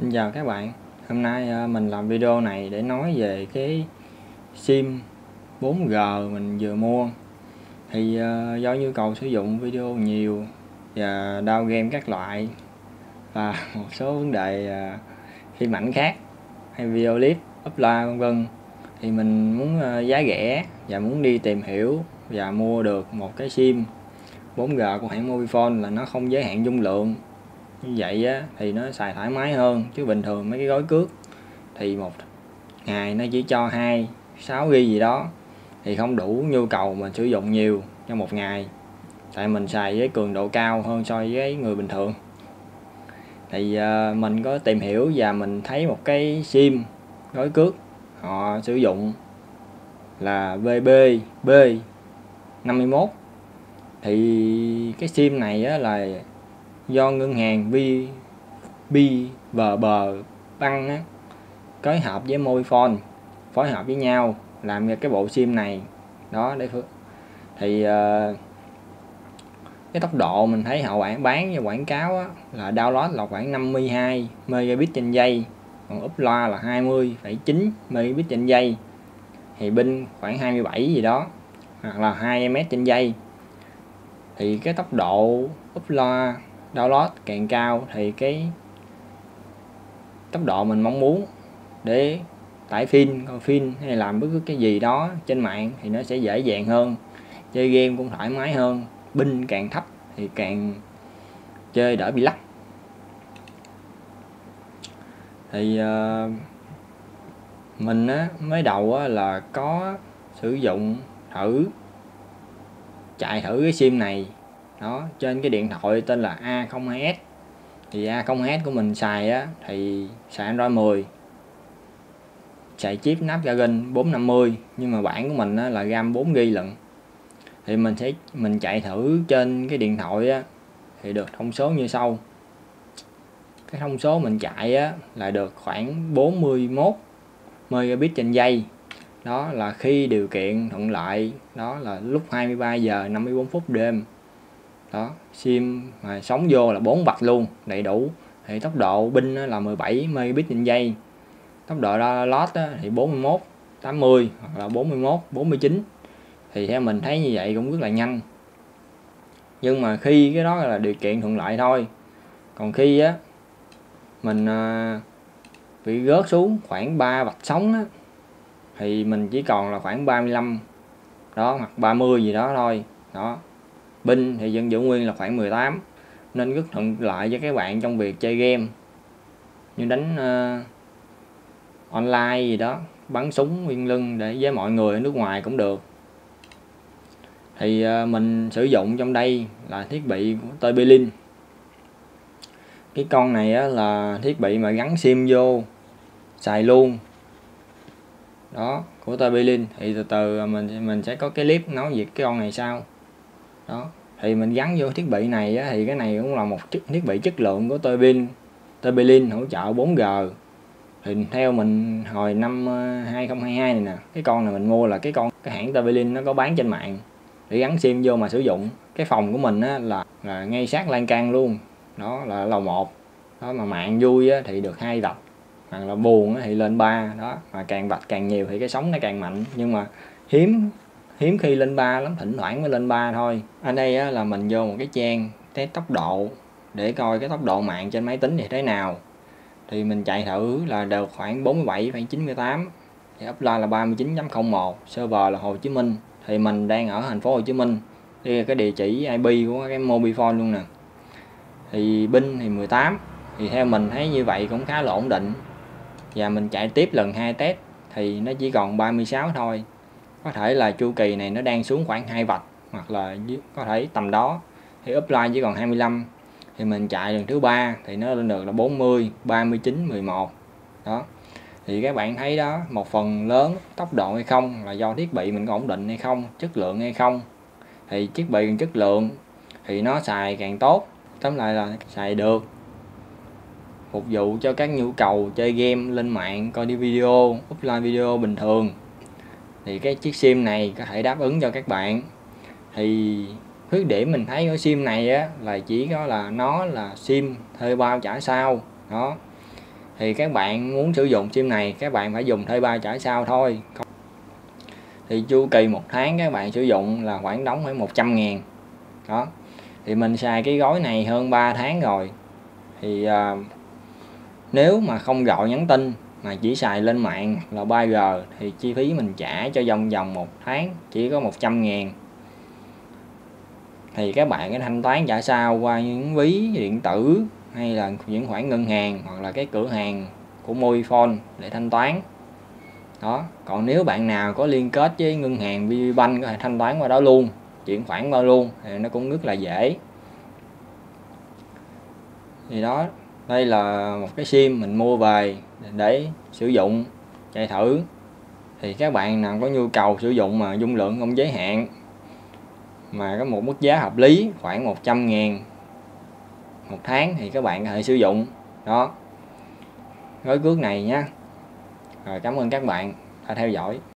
Xin chào các bạn. Hôm nay ờ, mình làm video này để nói về cái sim 4G mình vừa mua. Thì ờ, do nhu cầu sử dụng video nhiều và đao game các loại và một số vấn đề ờ, phim ảnh khác hay video clip, upload, vân vân. Thì mình muốn giá rẻ và muốn đi tìm hiểu và mua được một cái sim 4G của hãng Mobifone là nó không giới hạn dung lượng như vậy á, thì nó xài thoải mái hơn. Chứ bình thường mấy cái gói cước thì một ngày nó chỉ cho hai sáu ghi gì đó. Thì không đủ nhu cầu mình sử dụng nhiều trong một ngày. Tại mình xài với cường độ cao hơn so với người bình thường. Thì uh, mình có tìm hiểu và mình thấy một cái sim gói cước họ sử dụng là VB B 51 thì cái sim này á, là do ngân hàng vi bi bờ bờ băng á, phối hợp với Mobifone phối hợp với nhau làm ra cái bộ sim này. Đó để thì uh, cái tốc độ mình thấy họ quảng bán và quảng cáo á, là download là khoảng 52 megabit trên giây còn upload là 20,9 megabit trên giây. Thì pin khoảng 27 gì đó hoặc là 2 ms trên giây. Thì cái tốc độ upload download càng cao thì cái tốc độ mình mong muốn để tải phim coi phim hay làm bất cứ cái gì đó trên mạng thì nó sẽ dễ dàng hơn. Chơi game cũng thoải mái hơn pin càng thấp thì càng chơi đỡ bị lắc. Thì uh, mình á, mới đầu á, là có sử dụng thử chạy thử cái sim này đó trên cái điện thoại tên là A02s thì A02s của mình xài á thì xài Android 10 xài chip Snapdragon 450 nhưng mà bản của mình á, là RAM 4GB lận. Thì mình sẽ mình chạy thử trên cái điện thoại á thì được thông số như sau. Cái thông số mình chạy á là được khoảng 41 megabit trên giây. Đó là khi điều kiện thuận lợi đó là lúc 23 giờ 54 phút đêm đó, sim mà sóng vô là 4 bạch luôn, đầy đủ. Thì tốc độ pin là 17 megabit trên giây. Tốc độ download thì 41 80 hoặc là 41 49 thì theo mình thấy như vậy cũng rất là nhanh. Nhưng mà khi cái đó là điều kiện thuận lợi thôi. Còn khi á, mình à, bị rớt xuống khoảng 3 bạch sóng á, thì mình chỉ còn là khoảng 35 đó, hoặc 30 gì đó thôi. Đó pin thì vẫn giữ nguyên là khoảng 18 nên rất thuận lợi cho các bạn trong việc chơi game như đánh uh, online gì đó bắn súng nguyên lưng để với mọi người ở nước ngoài cũng được. Thì uh, mình sử dụng trong đây là thiết bị của Tobelin cái con này á, là thiết bị mà gắn sim vô xài luôn. Đó của Tobelin thì từ từ mình mình sẽ có cái clip nói về cái con này sau đó. Thì mình gắn vô thiết bị này á, thì cái này cũng là một chiếc thiết bị chất lượng của Tobin Tobelin hỗ trợ 4G thì theo mình hồi năm ờ, 2022 này nè cái con này mình mua là cái con cái hãng Tobelin nó có bán trên mạng để gắn sim vô mà sử dụng. Cái phòng của mình á, là là ngay sát lan can luôn. Đó là lầu 1 đó mà mạng vui á, thì được hai vạch. Hoặc là buồn á, thì lên ba. Đó mà càng vạch càng nhiều thì cái sóng nó càng mạnh. Nhưng mà hiếm hiếm khi lên ba lắm thỉnh thoảng mới lên ba thôi. Ở đây á, là mình vô một cái trang test tốc độ để coi cái tốc độ mạng trên máy tính thì thế nào. Thì mình chạy thử là đều khoảng 47,98 thì upload là 39.01 server là Hồ Chí Minh. Thì mình đang ở thành phố Hồ Chí Minh. Đây là cái địa chỉ IP của cái Mobifone luôn nè. Thì pin thì 18 thì theo mình thấy như vậy cũng khá là ổn định. Và mình chạy tiếp lần hai test thì nó chỉ còn 36 thôi có thể là chu kỳ này nó đang xuống khoảng hai vạch, hoặc là có thể tầm đó. Thì upline chỉ còn 25 thì mình chạy lần thứ ba thì nó lên được là 40 39 11 đó. Thì các bạn thấy đó, một phần lớn tốc độ hay không là do thiết bị mình có ổn định hay không, chất lượng hay không. Thì thiết bị chất lượng thì nó xài càng tốt, tóm lại là xài được. Phục vụ cho các nhu cầu chơi game lên mạng, coi đi video upload video bình thường thì cái chiếc sim này có thể đáp ứng cho các bạn. Thì khuyết điểm mình thấy ở sim này á là chỉ có là nó là sim thuê bao trả sau. Đó. Thì các bạn muốn sử dụng sim này các bạn phải dùng thuê bao trả sau thôi. Thì chu kỳ một tháng các bạn sử dụng là khoảng đóng khoảng 100 ngàn. Đó. Thì mình xài cái gói này hơn 3 tháng rồi. Thì à, nếu mà không gọi nhắn tin mà chỉ xài lên mạng là 3G thì chi phí mình trả cho vòng vòng một tháng chỉ có 100 ngàn. Thì các bạn cái thanh toán trả sao qua những ví điện tử hay là những khoản ngân hàng hoặc là cái cửa hàng của Mobifone để thanh toán. Đó, còn nếu bạn nào có liên kết với ngân hàng VPBank có thể thanh toán qua đó luôn, chuyển khoản qua luôn thì nó cũng rất là dễ. Thì đó đây là một cái sim mình mua về để sử dụng, chạy thử. Thì các bạn nào có nhu cầu sử dụng mà dung lượng không giới hạn, mà có một mức giá hợp lý khoảng 100 ngàn một tháng thì các bạn có thể sử dụng. Đó. Gói cước này nhé rồi cảm ơn các bạn đã theo dõi.